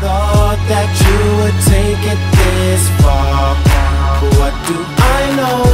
thought that you would take it this far. What do I know?